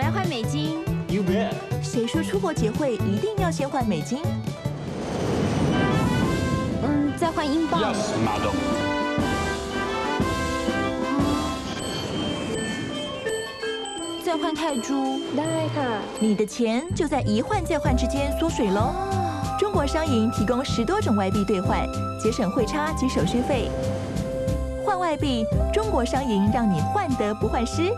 我要换美金。You bet. 谁说出国结汇一定要先换美金？嗯，再换英镑。Yes, madam. 再换泰铢，ได้ค่ะ。你的钱就在一换再换之间缩水喽。中国商银提供十多种外币兑换，节省汇差及手续费。换外币，中国商银让你换得不换失。